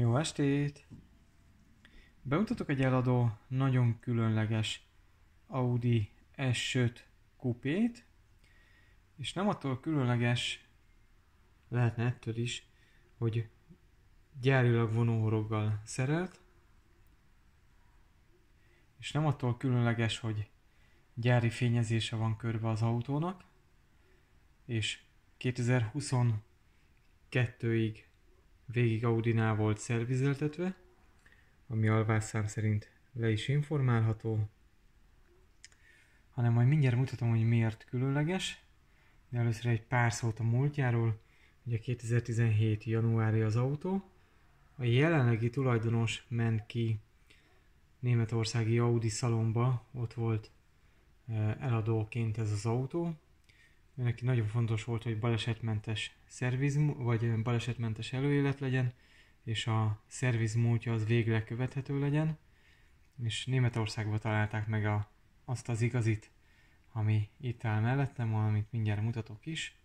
Jó estét! Bemutatok egy eladó nagyon különleges Audi S5 kupét, és nem attól különleges, lehetne ettől is, hogy gyárilag vonóhoroggal szerelt, és nem attól különleges, hogy gyári fényezése van körbe az autónak, és 2022-ig végig Audinál volt szervizeltetve, ami alvásszám szerint le is informálható, hanem majd mindjárt mutatom, hogy miért különleges, de először egy pár szót a múltjáról. Ugye 2017. januári az autó, a jelenlegi tulajdonos ment ki németországi Audi szalomba, ott volt eh, eladóként ez az autó, neki nagyon fontos volt, hogy balesetmentes szerviz, vagy balesetmentes előélet legyen, és a szerviz múltja az végleg követhető legyen, és Németországban találták meg a, azt az igazit, ami itt áll mellettem, amit mindjárt mutatok is.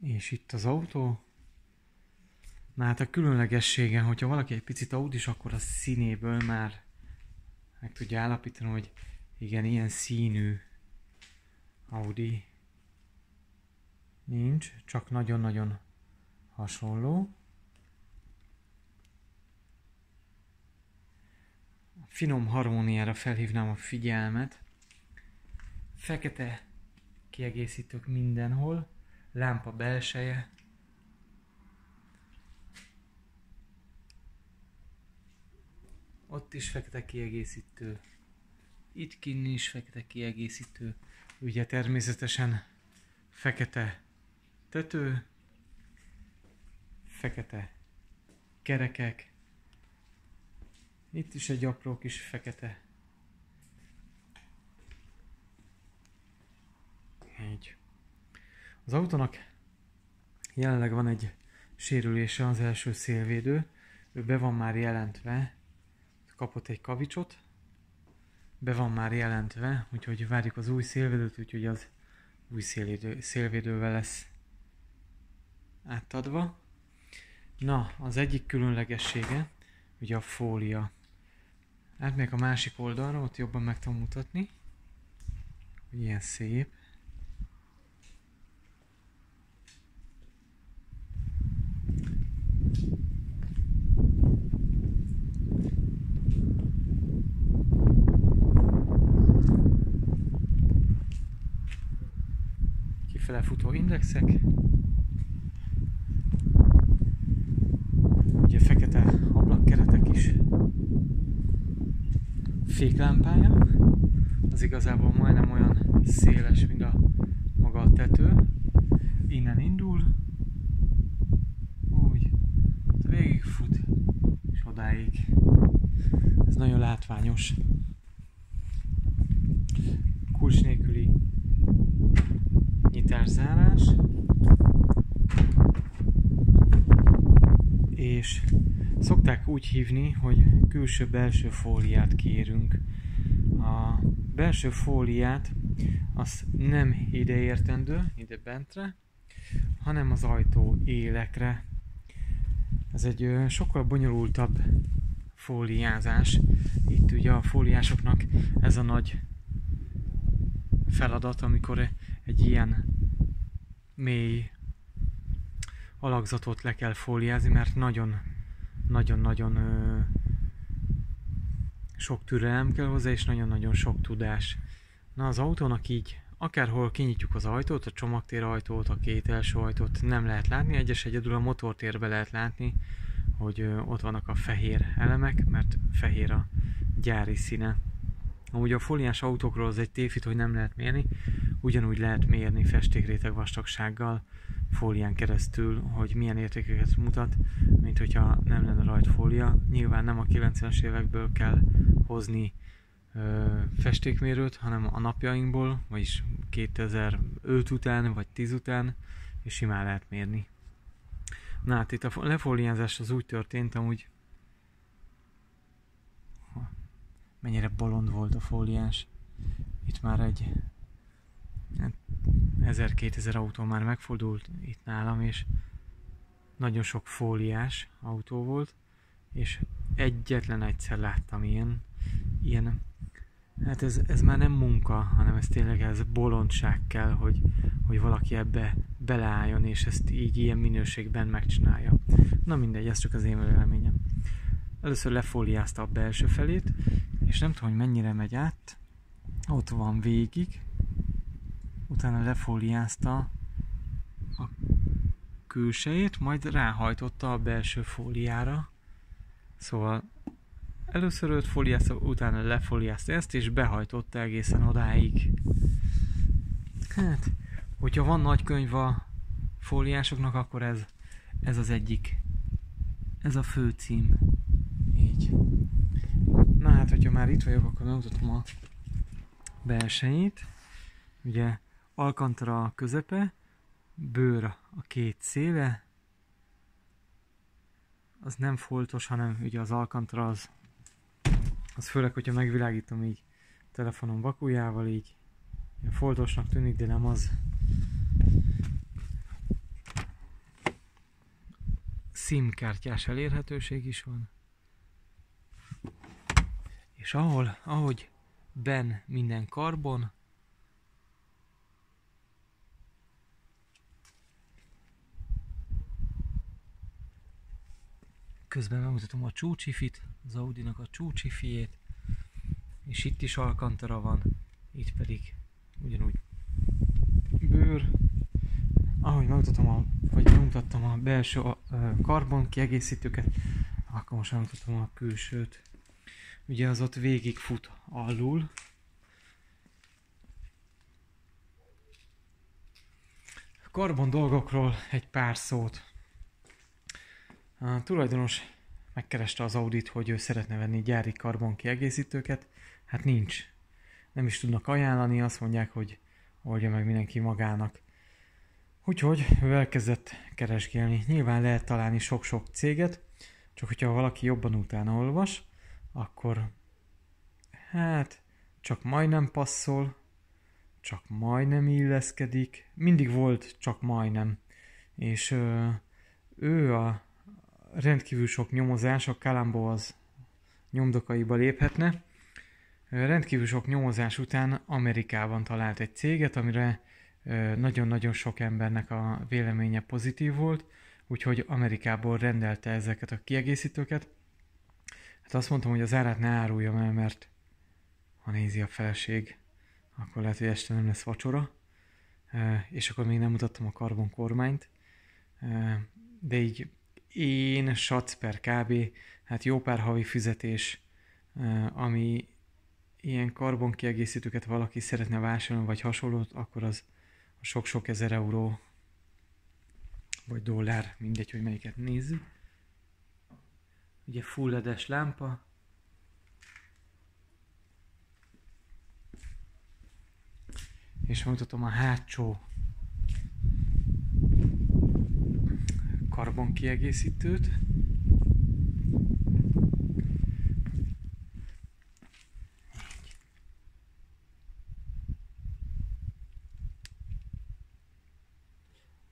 És itt az autó, Na hát a különlegessége, hogyha valaki egy picit audis, akkor a színéből már meg tudja állapítani, hogy igen, ilyen színű Audi nincs, csak nagyon-nagyon hasonló. A finom harmóniára felhívnám a figyelmet. Fekete kiegészítők mindenhol, lámpa belseje, Ott is fekete kiegészítő. Itt kinn is fekete kiegészítő. Ugye természetesen fekete tető, fekete kerekek. Itt is egy apró kis fekete. Egy. Az autónak jelenleg van egy sérülése az első szélvédő, ő be van már jelentve, kapott egy kavicsot, be van már jelentve, úgyhogy várjuk az új szélvédőt, úgyhogy az új szélvédő, szélvédővel lesz átadva. Na, az egyik különlegessége, ugye a fólia. Átmegyek a másik oldalra, ott jobban meg tudom mutatni, ilyen szép. Kifele futó indexek. Ugye fekete ablakkeretek is. Féklámpája. Az igazából majdnem olyan széles, mint a maga a tető. Innen indul. Úgy. Végigfut. És odáig. Ez nagyon látványos. Nyitás-zárás. És szokták úgy hívni, hogy külső-belső fóliát kérünk. A belső fóliát az nem ide értendő, ide bentre, hanem az ajtó élekre. Ez egy sokkal bonyolultabb fóliázás. Itt ugye a fóliásoknak ez a nagy feladat, amikor egy ilyen mély alakzatot le kell fóliázni, mert nagyon nagyon-nagyon sok türelem kell hozzá, és nagyon-nagyon sok tudás. Na az autónak így, akárhol kinyitjuk az ajtót, a csomagtér ajtót, a két első ajtót nem lehet látni, egyes egyedül a motortérbe lehet látni, hogy ott vannak a fehér elemek, mert fehér a gyári színe. Amúgy a fóliás autókról az egy tévhit, hogy nem lehet mérni, ugyanúgy lehet mérni festékréteg vastagsággal, fólián keresztül, hogy milyen értékeket mutat, mint hogyha nem lenne rajta fólia. Nyilván nem a 90-es évekből kell hozni ö, festékmérőt, hanem a napjainkból, vagyis 2005 után, vagy 10 után, és simán lehet mérni. Na hát itt a lefóliázás az úgy történt, amúgy mennyire bolond volt a fóliás. Itt már egy hát 1000-2000 autó már megfordult itt nálam, és nagyon sok fóliás autó volt, és egyetlen egyszer láttam ilyen, ilyen hát ez, ez már nem munka, hanem ez tényleg ez bolondság kell, hogy, hogy valaki ebbe beleálljon, és ezt így ilyen minőségben megcsinálja. Na mindegy, ez csak az én véleményem. Először lefóliázta a belső felét, és nem tudom, hogy mennyire megy át, ott van végig, utána lefóliázta a külsejét, majd ráhajtotta a belső fóliára. Szóval először őt fóliázta, utána lefóliázta ezt, és behajtotta egészen odáig. Hát, hogyha van nagy könyv a fóliásoknak, akkor ez, ez az egyik. Ez a fő cím. Így. Na hát, hogyha már itt vagyok, akkor megmutatom a belsejét. Ugye Alcantara a közepe, bőr a két széle, az nem foltos, hanem ugye az Alcantara az, az főleg, hogyha megvilágítom így telefonom vakujával, így foltosnak tűnik, de nem az. SIM kártyás elérhetőség is van. És ahol, ahogy ben minden karbon, Közben megmutatom a csúcsifit, az Audi-nak a csúcsifiét, és itt is alkantara van, itt pedig ugyanúgy bőr. Ahogy megmutatom, a, vagy megmutattam a belső a, a karbon kiegészítőket, akkor most megmutatom a külsőt. Ugye az ott végig fut alul. Karbon dolgokról egy pár szót. A tulajdonos megkereste az Audit, hogy ő szeretne venni gyári karbon kiegészítőket. Hát nincs. Nem is tudnak ajánlani, azt mondják, hogy oldja meg mindenki magának. Úgyhogy ő elkezdett keresgélni. Nyilván lehet találni sok-sok céget, csak hogyha valaki jobban utána olvas, akkor hát csak majdnem passzol, csak majdnem illeszkedik, mindig volt csak majdnem. És ö, ő a rendkívül sok nyomozás, a Kalambó az nyomdokaiba léphetne. Rendkívül sok nyomozás után Amerikában talált egy céget, amire nagyon-nagyon sok embernek a véleménye pozitív volt, úgyhogy Amerikából rendelte ezeket a kiegészítőket. Hát azt mondtam, hogy az árát ne áruljam el, mert ha nézi a feleség, akkor lehet, hogy este nem lesz vacsora. És akkor még nem mutattam a karbon kormányt, de így én sac per kb. hát jó pár havi fizetés, ami ilyen karbonkiegészítőket valaki szeretne vásárolni, vagy hasonlót, akkor az sok-sok ezer euró, vagy dollár, mindegy, hogy melyiket nézzük. Ugye full LED-es lámpa, és mutatom a hátsó karbon kiegészítőt.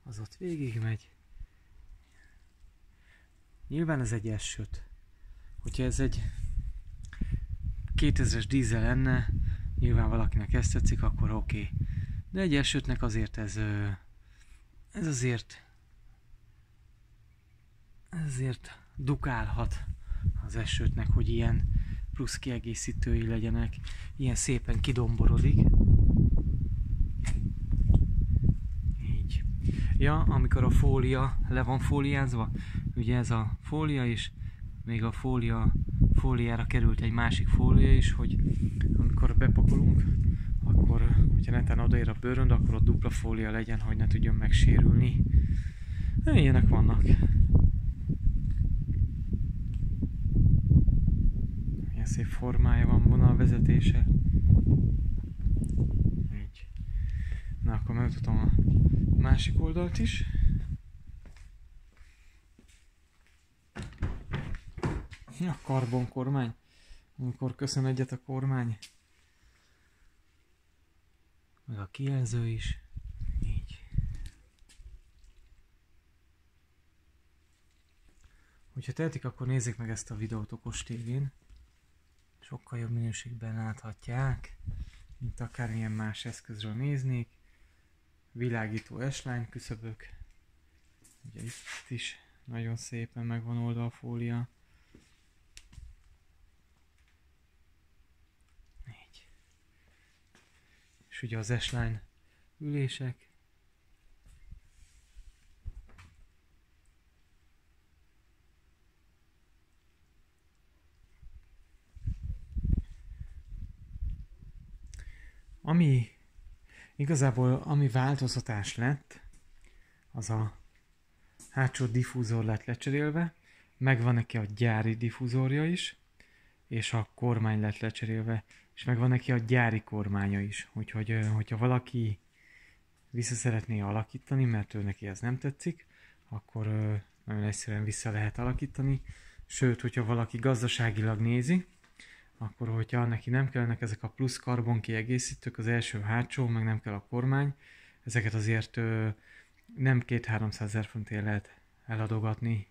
Az ott végig megy. Nyilván ez egy esőt. Hogyha ez egy 2000-es dízel lenne, nyilván valakinek ezt tetszik, akkor oké. Okay. De egy esőtnek azért ez, ez azért ezért dukálhat az esőtnek, hogy ilyen plusz kiegészítői legyenek, ilyen szépen kidomborodik. Így. Ja, amikor a fólia le van fóliázva, ugye ez a fólia is, még a fólia, fóliára került egy másik fólia is, hogy amikor bepakolunk, akkor, hogyha netán odaér a bőrönd, akkor a dupla fólia legyen, hogy ne tudjon megsérülni. Ilyenek vannak. Milyen szép formája van, vonalvezetése. Így. Na, akkor megmutatom a másik oldalt is. A karbon kormány. Amikor köszön egyet a kormány. Meg a kijelző is. Így. Hogyha tehetik, akkor nézzék meg ezt a videót okos tévén. Sokkal jobb minőségben láthatják, mint akármilyen más eszközről néznék. Világító S-line küszöbök. Ugye itt is nagyon szépen meg van oldva a fólia. Így. És ugye az S-line ülések. Ami igazából ami változtatás lett, az a hátsó diffúzor lett lecserélve, megvan neki a gyári diffúzorja is, és a kormány lett lecserélve, és megvan neki a gyári kormánya is. Úgyhogy, hogyha valaki vissza szeretné alakítani, mert ő neki ez nem tetszik, akkor nagyon egyszerűen vissza lehet alakítani. Sőt, hogyha valaki gazdaságilag nézi, akkor hogyha neki nem kellene ezek a plusz karbon kiegészítők, az első hátsó, meg nem kell a kormány, ezeket azért nem két-háromszáz ezer fontért lehet eladogatni.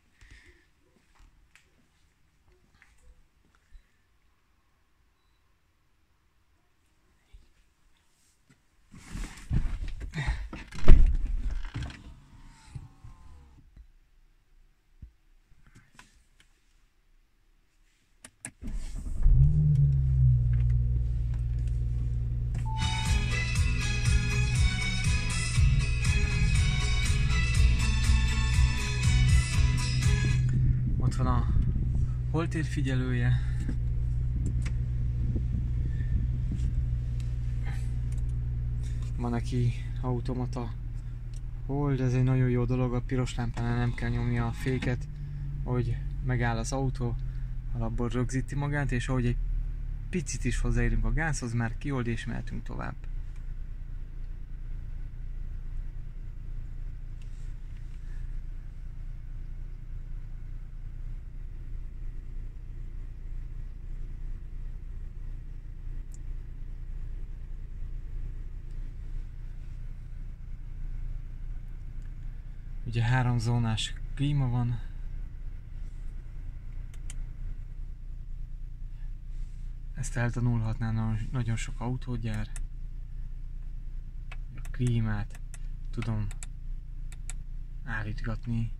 Holtér figyelője. Van neki automata hold, ez egy nagyon jó dolog, a piros lámpánál nem kell nyomni a féket, hogy megáll az autó, alapból rögzíti magát, és ahogy egy picit is hozzáérünk a gázhoz, már kiold és mehetünk tovább. Három zónás klíma van. Ezt eltanulhatná nagyon sok autógyár. A klímát tudom állítgatni.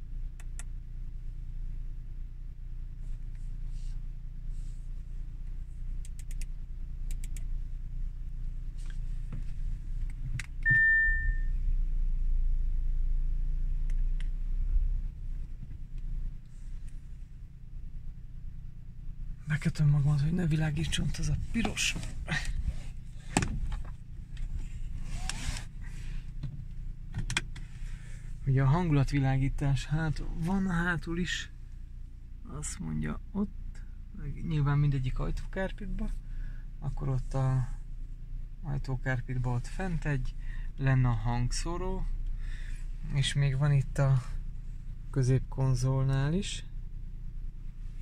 Bekötöm magamat, hogy ne világítson az a piros. Ugye a hangulatvilágítás, hát van hátul is, azt mondja ott, meg nyilván mindegyik ajtókárpitba, akkor ott a ajtókárpitba ott fent egy, lenne a hangszóró, és még van itt a középkonzolnál is,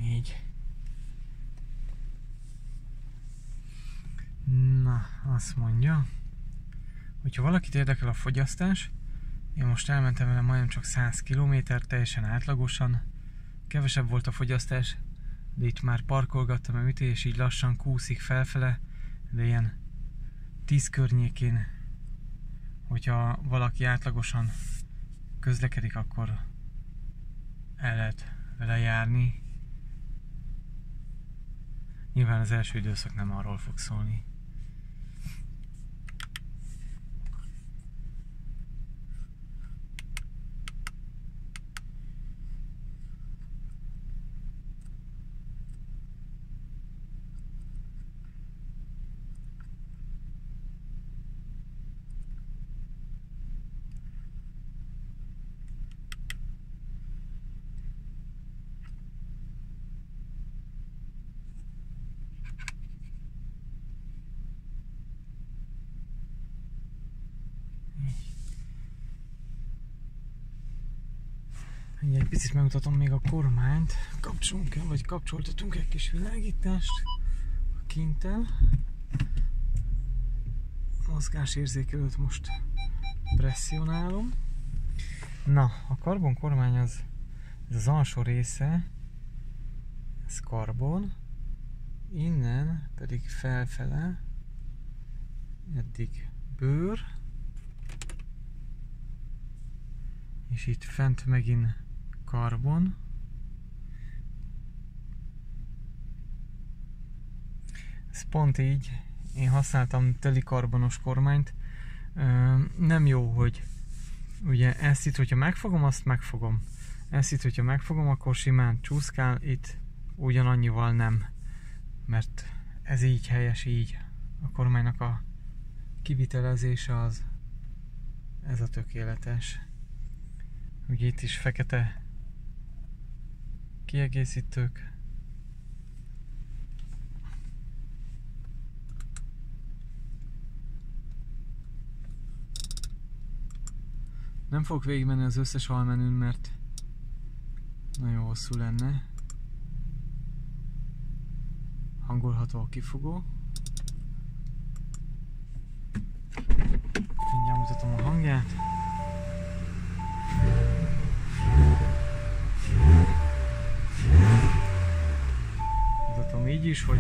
így. Na, azt mondja, hogyha valakit érdekel a fogyasztás, én most elmentem vele majdnem csak 100 km, teljesen átlagosan, kevesebb volt a fogyasztás, de itt már parkolgattam a ütés, és így lassan kúszik felfele, de ilyen 10 környékén, hogyha valaki átlagosan közlekedik, akkor el lehet vele járni. Nyilván az első időszak nem arról fog szólni. Egy picit megmutatom még a kormányt. Kapcsolunk el, vagy kapcsoltatunk egy kis világítást a kintel. mozgásérzékelőt most presszionálom. Na, a karbon kormány az, ez az alsó része, ez karbon, innen pedig felfele, eddig bőr, és itt fent megint karbon, ez pont így, én használtam telikarbonos kormányt, nem jó, hogy ugye ezt itt, hogyha megfogom, azt megfogom. Ezt itt, hogyha megfogom, akkor simán csúszkál, itt ugyanannyival nem. Mert ez így helyes, így. A kormánynak a kivitelezése az ez a tökéletes. Ugye itt is fekete kiegészítők. Nem fogok végigmenni az összes almenün, mert nagyon hosszú lenne. Hangolható a kifogó. Mindjárt mutatom a hangját. Is, hogy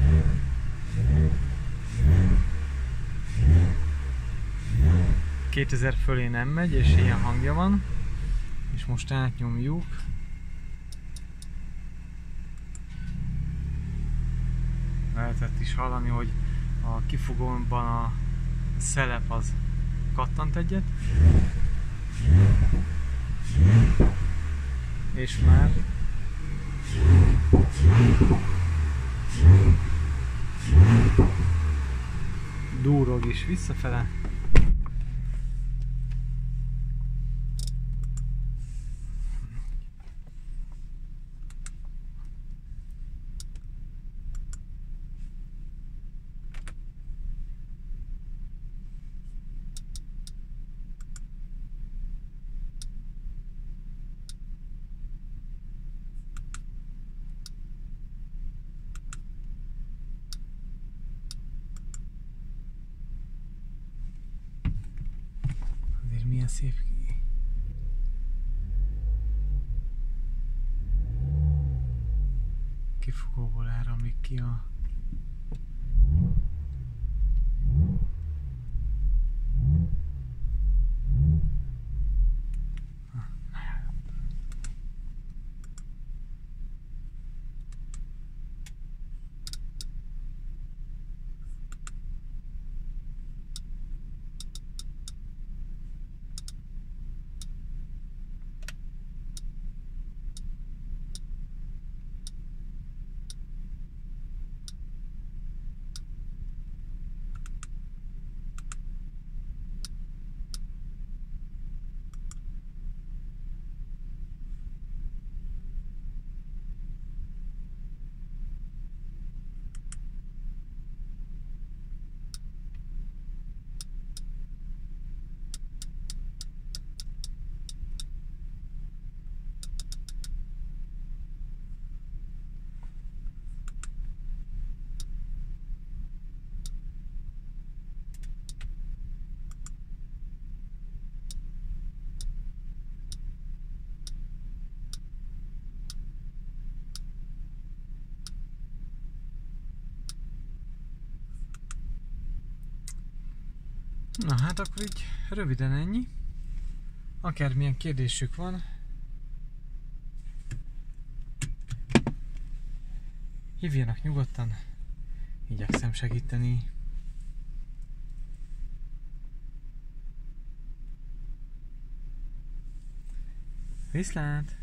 2000 fölé nem megy, és ilyen hangja van. És most átnyomjuk. Lehetett is hallani, hogy a kifogóban a szelep az kattant egyet. És már durog is visszafele. Szép kifogóból áramlik ki a Na hát akkor így röviden ennyi. Akármilyen kérdésük van, hívjanak nyugodtan, igyekszem segíteni. Viszlát!